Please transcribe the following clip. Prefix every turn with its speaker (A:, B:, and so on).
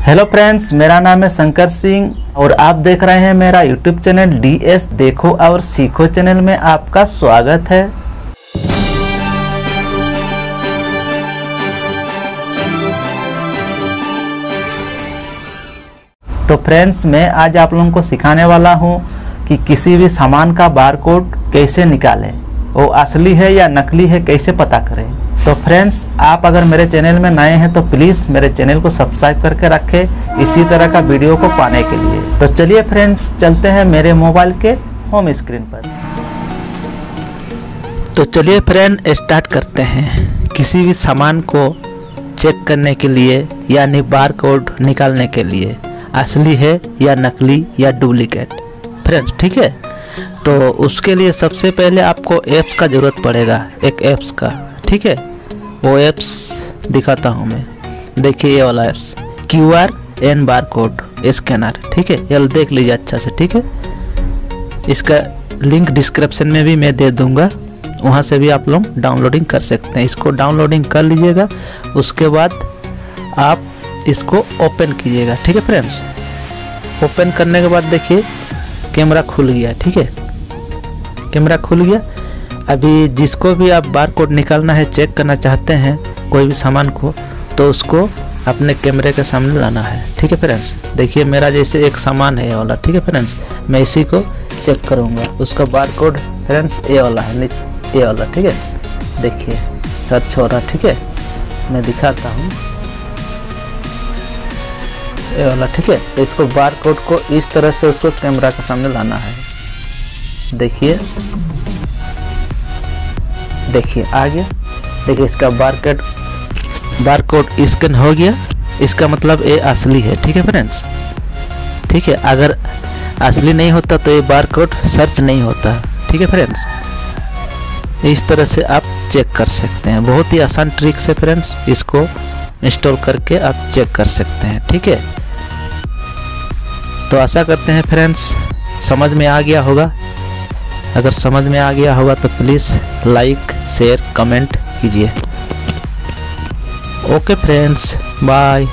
A: Hello friends मेरा नाम है शंकर सिंह और आप देख रहे हैं मेरा यूट्यूब चैनल डी एस देखो और सीखो चैनल में आपका स्वागत है। तो फ्रेंड्स मैं आज आप लोगों को सिखाने वाला हूँ कि किसी भी सामान का बारकोड कैसे निकालें, वो असली है या नकली है कैसे पता करें। तो फ्रेंड्स आप अगर मेरे चैनल में नए हैं तो प्लीज़ मेरे चैनल को सब्सक्राइब करके रखें इसी तरह का वीडियो को पाने के लिए। तो चलिए फ्रेंड्स चलते हैं मेरे मोबाइल के होम स्क्रीन पर। तो चलिए फ्रेंड स्टार्ट करते हैं। किसी भी सामान को चेक करने के लिए, यानी बार कोड निकालने के लिए, असली है या नकली या डुप्लीकेट फ्रेंड्स ठीक है? तो उसके लिए सबसे पहले आपको ऐप्स का ज़रूरत पड़ेगा, एक ऐप्स का, ठीक है? वो ऐप्स दिखाता हूँ मैं। देखिए ये वाला apps Q R and barcode scanner ठीक है? ये देख लीजिए अच्छा से, ठीक है? इसका लिंक डिस्क्रिप्शन में भी मैं दे दूँगा। वहाँ से भी आप लोग डाउनलोडिंग कर सकते हैं। इसको डाउनलोडिंग कर लीजिएगा। उसके बाद आप इसको ओपन कीजिएगा, ठीक है फ्रेंड्स ओपन करने के बाद देखिए कैमरा खुल गया, ठीक है? कैमरा खुल गया। अभी जिसको भी आप बार कोड निकालना है चेक करना चाहते हैं, कोई भी सामान को तो उसको अपने कैमरे के सामने लाना है। ठीक है फ्रेंड्स देखिए, मेरा जैसे एक सामान है ये वाला। ठीक है फ्रेंड्स मैं इसी को चेक करूँगा। उसका बार कोड फ्रेंड्स ये वाला है, नीचे, ये वाला। ठीक है? देखिए सर्च हो रहा ठीक है? मैं दिखाता हूँ। ये वाला, ठीक है? तो इसको बार कोड को इस तरह से उसको कैमरा के सामने लाना है। देखिए। देखिए आ गया देखिए, इसका barcode barcode scan हो गया। इसका मतलब ये असली है, ठीक है फ्रेंड्स ठीक है, अगर असली नहीं होता तो ये बार कोड सर्च नहीं होता, ठीक है फ्रेंड्स इस तरह से आप चेक कर सकते हैं। बहुत ही आसान ट्रिक से फ्रेंड्स इसको इंस्टॉल करके आप चेक कर सकते हैं, ठीक है? तो आशा करते हैं फ्रेंड्स समझ में आ गया होगा। अगर समझ में आ गया होगा तो प्लीज़ लाइक, शेयर, कमेंट कीजिए। Okay friends, bye.